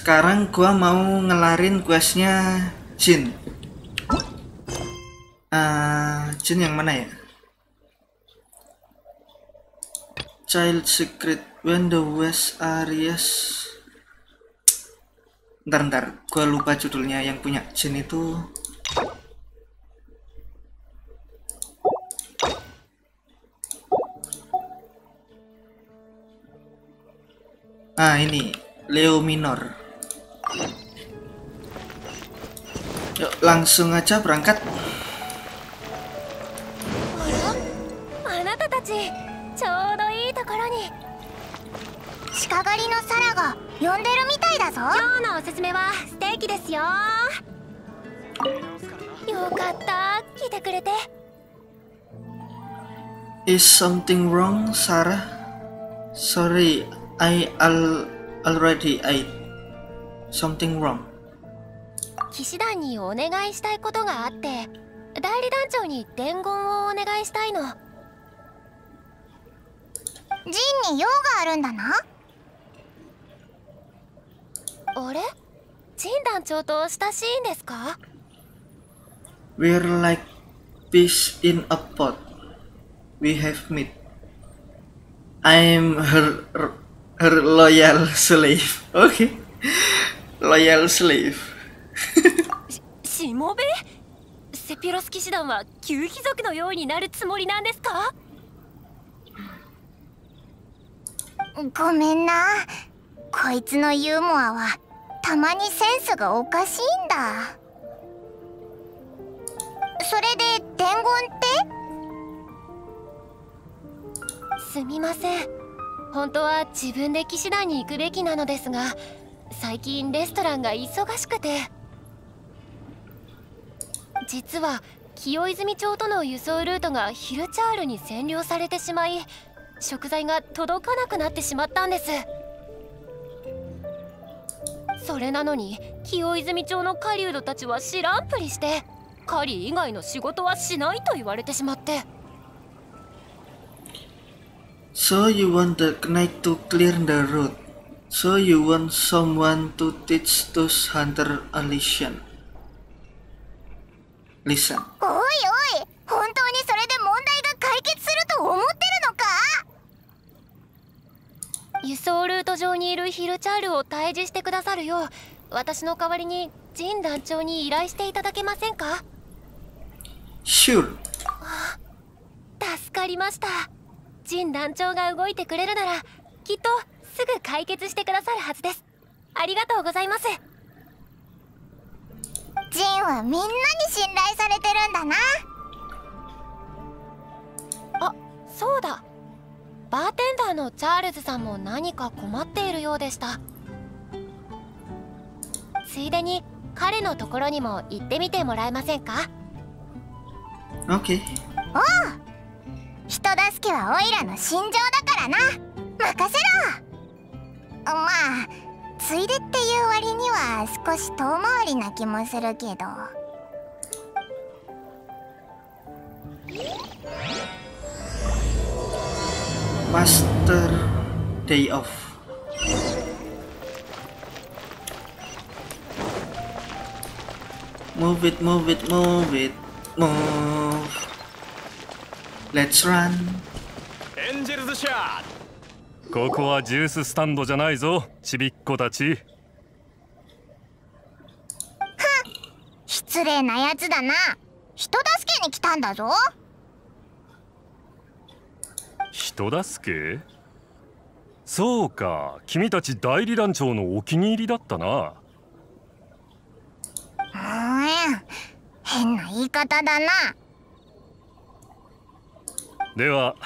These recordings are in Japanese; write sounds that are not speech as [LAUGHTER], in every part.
sekarang gua mau ngelarin questnya Jin. Ah, Jin yang mana ya? Child Secret when the West Areas Ntar ntar, gua lupa judulnya yang punya Jin itu Ah ini Leo minor. Yuk langsung aja berangkat. あなたたちちょうどいいところに鹿狩りのサラが呼んでるみたいだぞ今日のおすすめはステーキですよよかった来てくれて Is something wrong, Sarah? Sorry, I al already I something wrong. 騎士団にお願いしたいことがあって代理団長に伝言をお願いしたいのジンに用があるんだなあれジン団長と親しいんですか We're like fish in a pot. We have meat. I'm her her loyal slave. Okay, loyal slave. [LAUGHS] しもべ？セピロス騎士団は旧貴族のようになるつもりなんですか？ごめんな。こいつのユーモアはたまにセンスがおかしいんだ。それで伝言って？すみません。本当は自分で騎士団に行くべきなのですが最近レストランが忙しくて。実は清泉町との輸送ルートがヒルチャールに占領されてしまい食材が届かなくなってしまったんです。それなのに清泉町の狩人たちは知らんぷりして狩り以外の仕事はしないと言われてしまって。So you want the knight to clear the road? So you want someone to teach those hunter a lesson. Listen. おいおい本当にそれで問題が解決すると思ってるのか？輸送ルート上にいるヒルチャールを退治してくださるよう私の代わりにジン団長に依頼していただけませんか？Sure. 助かりましたジン団長が動いてくれるならきっとすぐ解決してくださるはずです。ありがとうございます。ジンはみんなに信頼されてるんだな。あそうだ。バーテンダーのチャールズさんも何か困っているようでした。ついでに彼のところにも行ってみてもらえませんか？Okay. 人助けはオイラの心情だからな。任せろまあついでっていう割には少し遠回りな気もするけど Master Day Off. Move it, move it, move it, move. Let's run. エンジェルズシャーここはジューススタンドじゃないぞちびっ子たち。失礼なやつだな。人助けに来たんだぞ。人助け？そうか君たち代理団長のお気に入りだったな。うーん。変な言い方だな。では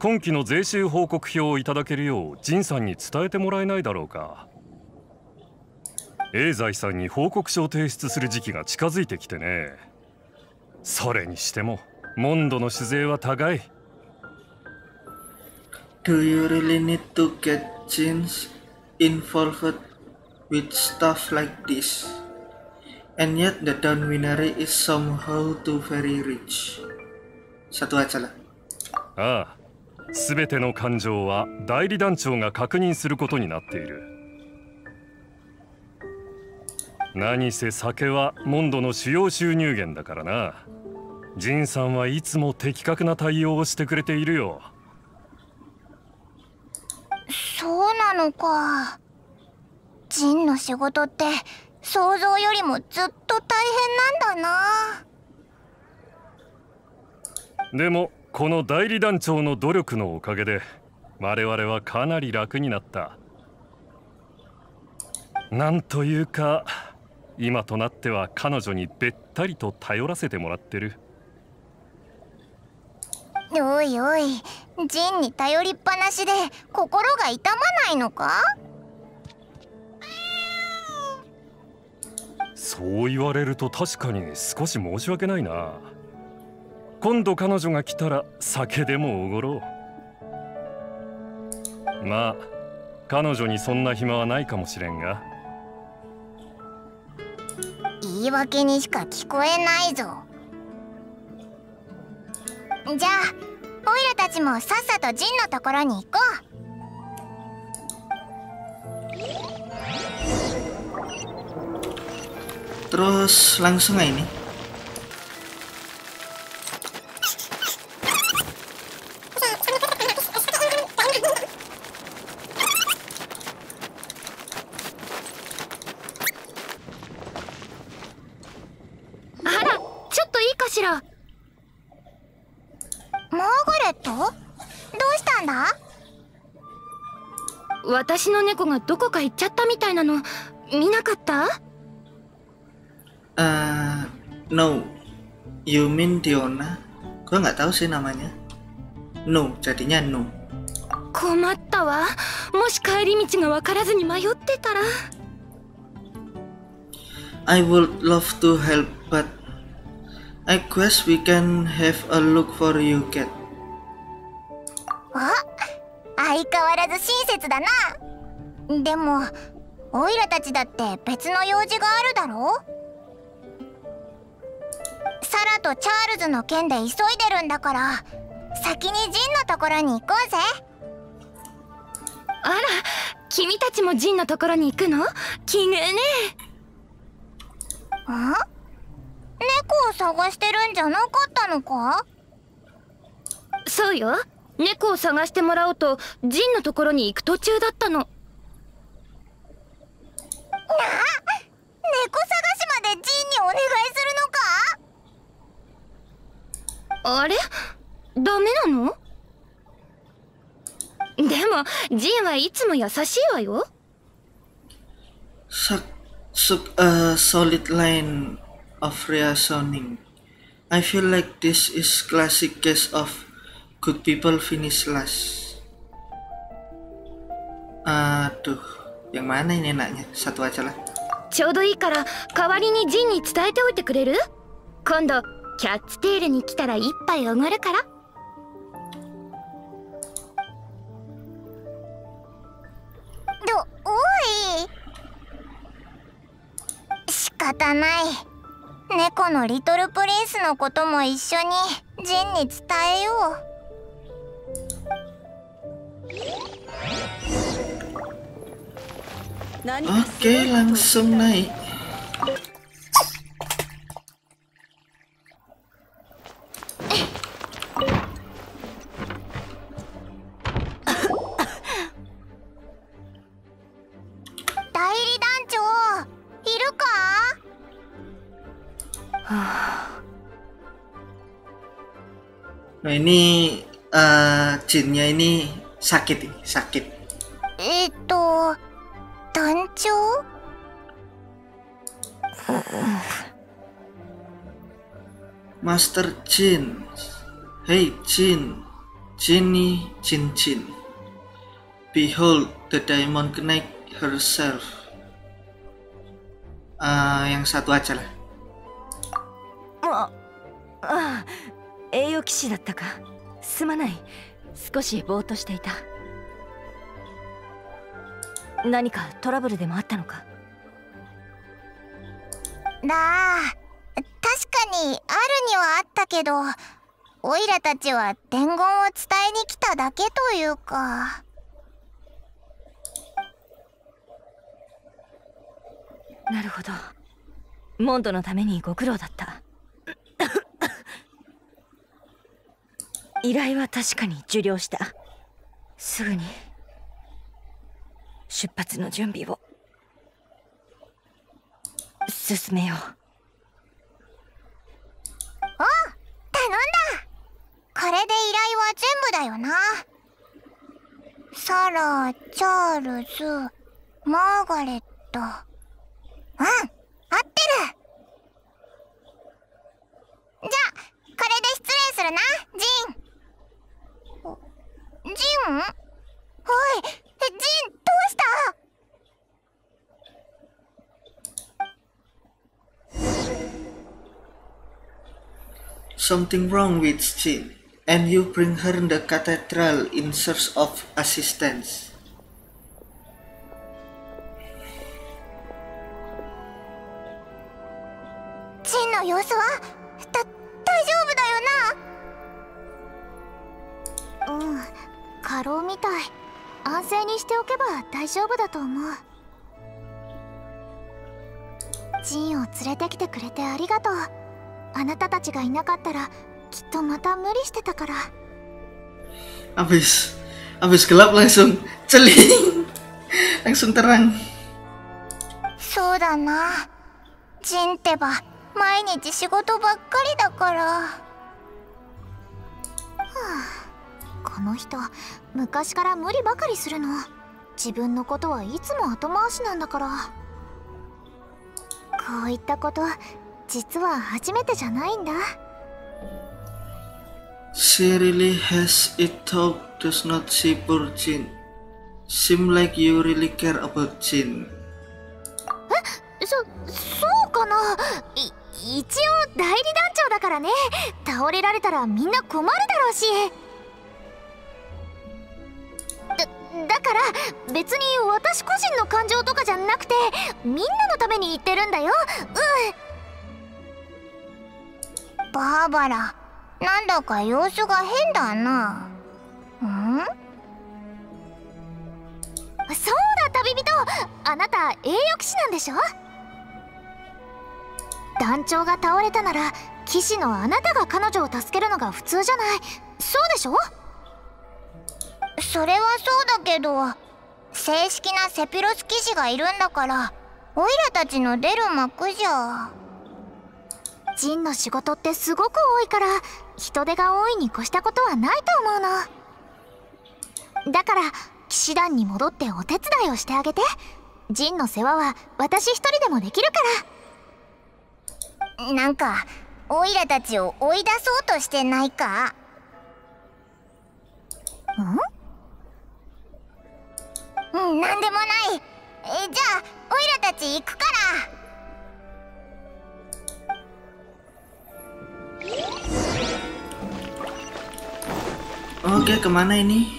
今期の税収報告表をいただけるよう仁さんに伝えてもらえないだろうか永財さんに報告書を提出する時期が近づいてきてねそれにしてもモンドの酒税は高い Do you really need to get jeans involved with stuff like this? And yet the down winery is somehow too very rich. Satu aja lah. ああ全ての感情は代理団長が確認することになっている。何せ酒はモンドの主要収入源だからな。ジンさんはいつも的確な対応をしてくれているよ。そうなのか。ジンの仕事って想像よりもずっと大変なんだな。でもこの代理団長の努力のおかげで我々はかなり楽になった。なんというか今となっては彼女にべったりと頼らせてもらってる。おいおいジンに頼りっぱなしで心が痛まないのか？そう言われると確かに少し申し訳ないな今度彼女が来たら酒でもおごろう。まあ彼女にそんな暇はないかもしれんが。言い訳にしか聞こえないぞ。じゃあオイラたちもさっさとジンのところに行こう。Terus langsung aja ini? Hara, ちょっといいかしらマーガレットどうしたんだ私の猫がどこか行っちゃったみたいなの見なかった Eh, no. You mean Diona? Gue nggak tahu sih namanya. No, jadinya no. 困ったわもし帰り道が分からずに迷ってたら I would love to help, but I guess we can have a look for you, cat. だな。でもオイラたちだって別の用事があるだろ？サラとチャールズの件で急いでるんだから先にジンのところに行こうぜ。あら君たちもジンのところに行くの？奇遇ねん猫を探してるんじゃなかったのか？そうよ猫を探してもらおうとジンのところに行く途中だったの。猫探しまでジンにお願いするのか？あれ？ダメなの？でもジンはいつも優しいわよ。Such, such a solid line of reasoning. I feel like this is classic case of good people finish last. Aduh, yang mana ini enaknya? Satu aja lah. ちょうどいいから代わりにジンに伝えておいてくれる？今度キャッツテールに来たら一杯おごるからどおい仕方ない猫のリトルプリンスのことも一緒にジンに伝えよう Oke, langsung naik.「代理団長いるか?」Nah ini eh jinnya ini sakit ini, sakit. えっと団長 Master Jin. Hey Jin, Jinny Jin Jin. Behold the Diamond Knight herself. Ah, yang satu aja lah. あああ栄養騎士だったかすまない 少しぼーっとしていた。何かトラブルでもあったのか？だあ確かにあるにはあったけどオイラたちは伝言を伝えに来ただけというか。なるほど。モンドのためにご苦労だった依頼は確かに受領した。すぐに出発の準備を。進めよう。おう頼んだ。これで依頼は全部だよな。サラチャールズマーガレット。うん合ってる。じゃあこれで失礼するなジン。ジンおいジンどうした Something wrong with Jin, and you bring her the cathedral in search of assistance. ジンの様子は 過労みたい。安静にしておけば大丈夫だと思う。ジンを連れてきてくれてありがとう。あなたたちがいなかったらきっとまた無理してたから。Abis, abis gelap langsung celing, [LAUGHS] langsung terang. そうだな。ジンってば毎日仕事ばっかりだから。はあこの人昔から無理ばかりするの。自分のことはいつも後回しなんだから。こういったこと実は初めてじゃないんだ。She really has it tough, does not she, poor Jin? Seem like you really care about Jin. そそうかな？い一応代理団長だからね。倒れられたらみんな困るだろうしだから別に私個人の感情とかじゃなくてみんなのために言ってるんだよ。うん。バーバラなんだか様子が変だな。うん？そうだ旅人。あなた栄誉騎士なんでしょ？団長が倒れたなら騎士のあなたが彼女を助けるのが普通じゃない。そうでしょ？それはそうだけど正式なセピロス騎士がいるんだからオイラたちの出る幕じゃ。ジンの仕事ってすごく多いから人手が多いに越したことはないと思うの。だから騎士団に戻ってお手伝いをしてあげて。ジンの世話は私一人でもできるから。なんかオイラたちを追い出そうとしてないか？ん？うんなんでもないえじゃあオイラたち行くから Oke, kemana ini?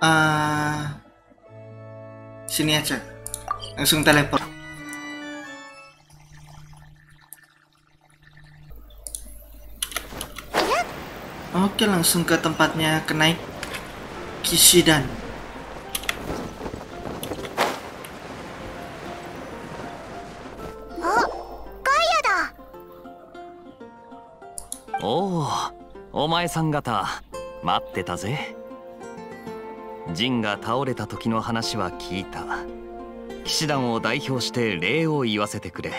Ah, sini aja. Langsung teleport. Oke, langsung ke tempatnya kenaik Kishidan. おおお前さん方待ってたぜ。ジンが倒れた時の話は聞いた。騎士団を代表して礼を言わせてくれ。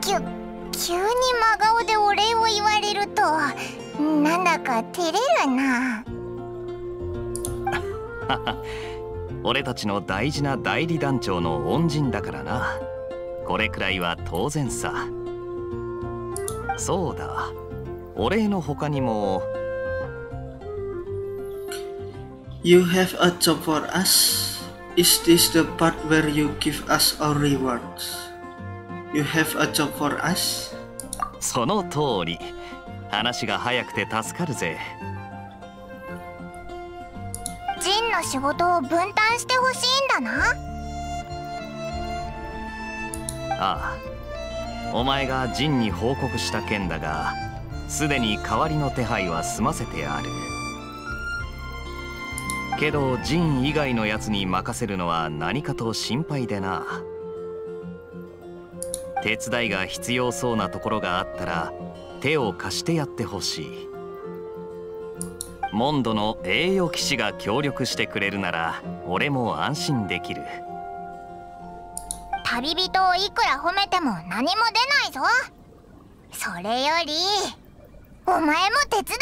きゅ急に真顔でお礼を言われるとなんだか照れるな。[LAUGHS] 俺たちの大事な代理団長の恩人だからな。これくらいは当然さそうだお礼の他にも You have a job for us. Is this the part where you give us our rewards? You have a job for us? その通り話が早くて助かるぜジンの仕事を分担してほしいんだなああお前がジンに報告した件だがすでに代わりの手配は済ませてある。けどジン以外のやつに任せるのは何かと心配でな。手伝いが必要そうなところがあったら手を貸してやってほしい。モンドの栄誉騎士が協力してくれるなら俺も安心できる。旅人をいくら褒めても何も出ないぞ。それよりお前も手伝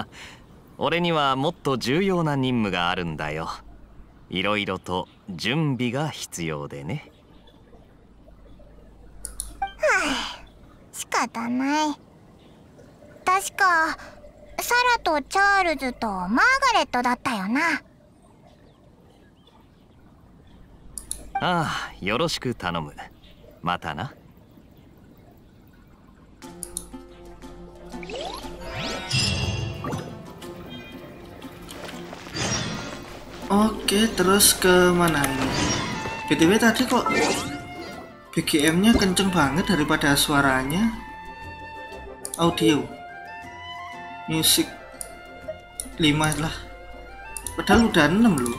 え。[LAUGHS] 俺にはもっと重要な任務があるんだよ。いろいろと準備が必要でね。仕方ない。確かサラとチャールズとマーガレットだったよなああよろしく頼むまたな Oke, terus ke mana ini? BTW tadi kok BGM-nya kenceng banget daripada suaranya. Audio. Musik 5 lah. Padahal udah 6 loh.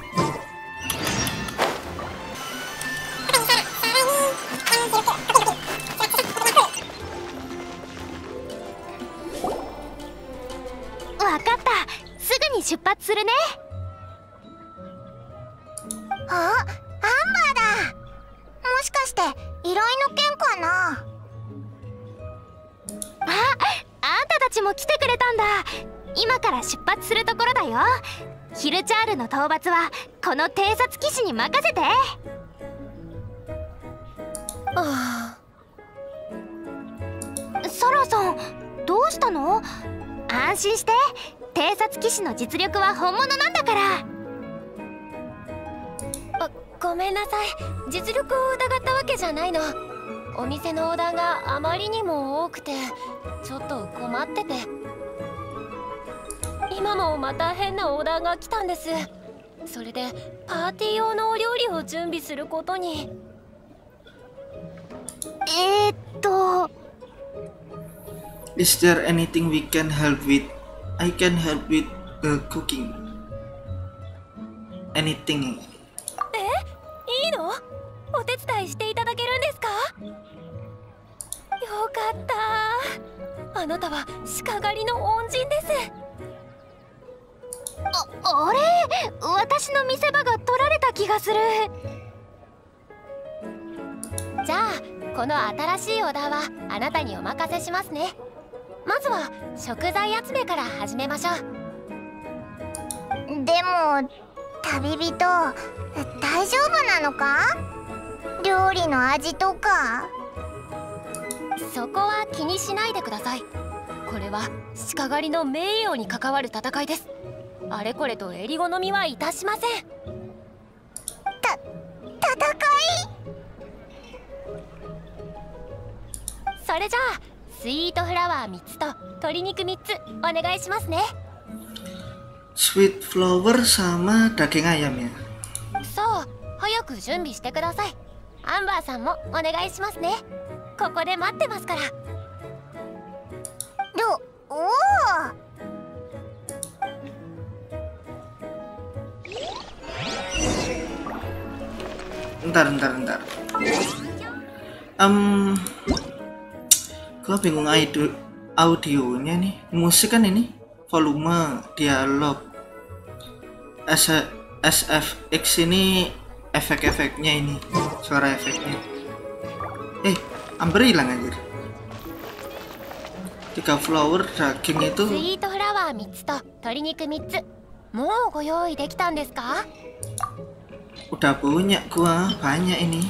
はこの偵察騎士に任せて。あサラさんどうしたの？安心して。偵察騎士の実力は本物なんだから。ごめんなさい。実力を疑ったわけじゃないの。お店のオーダーがあまりにも多くてちょっと困ってて。今もまた変なオーダーが来たんですそれでパーティー用のお料理を準備することに。えー、っと。Is there anything we can help with? I can help with the cooking. Anything. え？いいの？お手伝いしていただけるんですか？よかった。あなたは鹿狩りの恩人ですああれ？私の見せ場が取られた気がする。じゃあこの新しいオーダーはあなたにお任せしますね。まずは食材集めから始めましょう。でも旅人大丈夫なのか？料理の味とか？そこは気にしないでください。これは鹿狩りの名誉に関わる戦いですあれこれと襟好みはいたしません。た戦い。それじゃあスイートフラワー3つと鶏肉3つお願いしますね。Sweet flower sama daging ayam ya? そう早く準備してください。アンバーさんもお願いしますね。ここで待ってますから Bentar, bentar, bentar. Um, gue bingung audio audionya nih. Musik kan ini volume, dialog, S SFX ini efek-efeknya ini, suara efeknya. Eh, hampir hilang anjir. Tiga flower daging itu. Sweet flower 3つと鶏肉3つ。もうご用意できたんですか Udah punya gua banyak ini.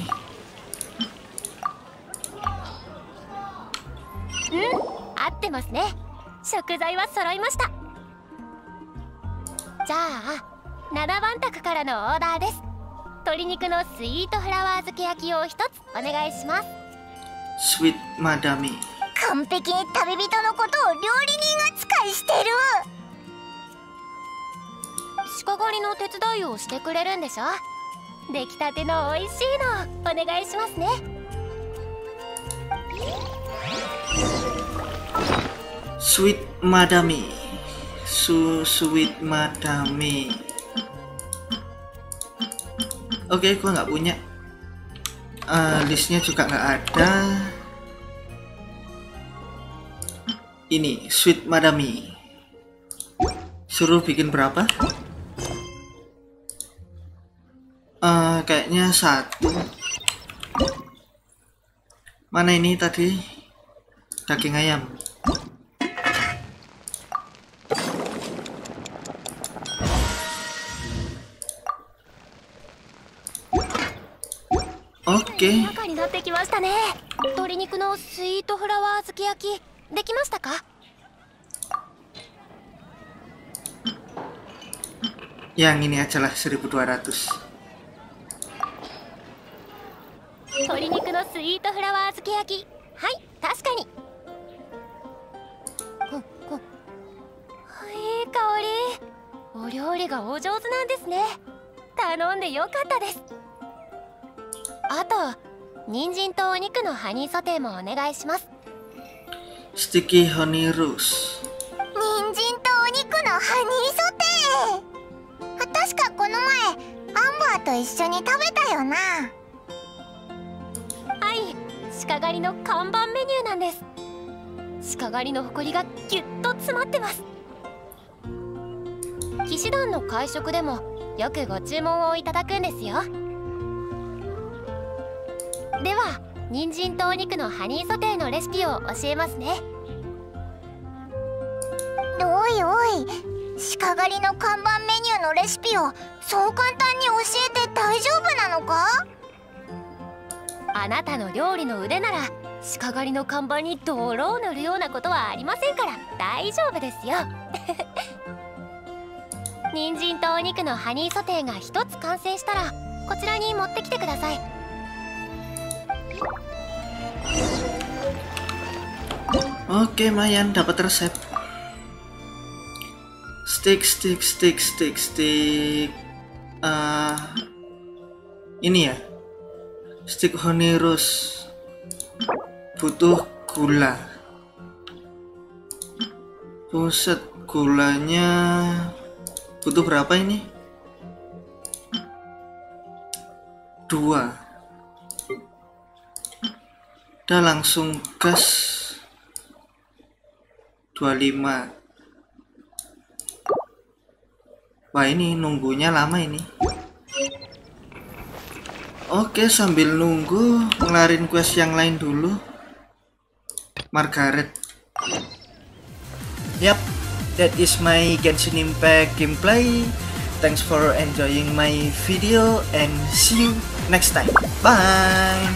Hmm, 合ってますね。食材は揃いました。じゃあ、7番宅からのオーダーです。鶏肉のスイートフラワー漬け焼きを一つお願いします。スイートマダミ。完璧に旅人のことを料理人扱いしてる。鹿狩りの手伝いをしてくれるんでしょ？出来たての美味しいのお願いしますねスイートマダミススイートマダミ Oke, gua nggak punya uh, listnya juga nggak ada ini sweet madami suruh bikin berapa uh, kayaknya satu mana ini tadi daging ayam OK 中になってきましたね鶏肉のスイートフラワー漬け焼きできましたか yang ini aja lah 1200 鶏肉のスイートフラワー漬け焼き。はい確かに。ここいい香り。お料理がお上手なんですね。頼んでよかったです。あと人参とお肉のハニーソテーもお願いします。Sticky honey rose 人参とお肉のハニーソテー。確かこの前アンバーと一緒に食べたよな。はい鹿狩りの看板メニューなんです。鹿狩りの誇りがぎゅっと詰まってます。騎士団の会食でもよくご注文をいただくんですよ。では人参とお肉のハニーソテーのレシピを教えますね。おいおい鹿狩りの看板メニューのレシピをそう簡単に教えて大丈夫なのか？あなたの料理の腕なら鹿狩りの看板に泥を塗るようなことはありませんから大丈夫ですよ [LAUGHS] 人参とお肉のハニーソテーが一つ完成したらこちらに持ってきてください Oke, Mayan dapat resep. Stick, stick, stick, stick, stick. Uh, ini ya. Stick honey rose. Butuh gula. Buset, gulanya butuh berapa ini? Dua. Udah langsung gas 25 Wah ini nunggunya lama ini Oke sambil nunggu ngelarin quest yang lain dulu. Margaret. Yap that is my Genshin Impact gameplay. Thanks for enjoying my video and see you next time. Bye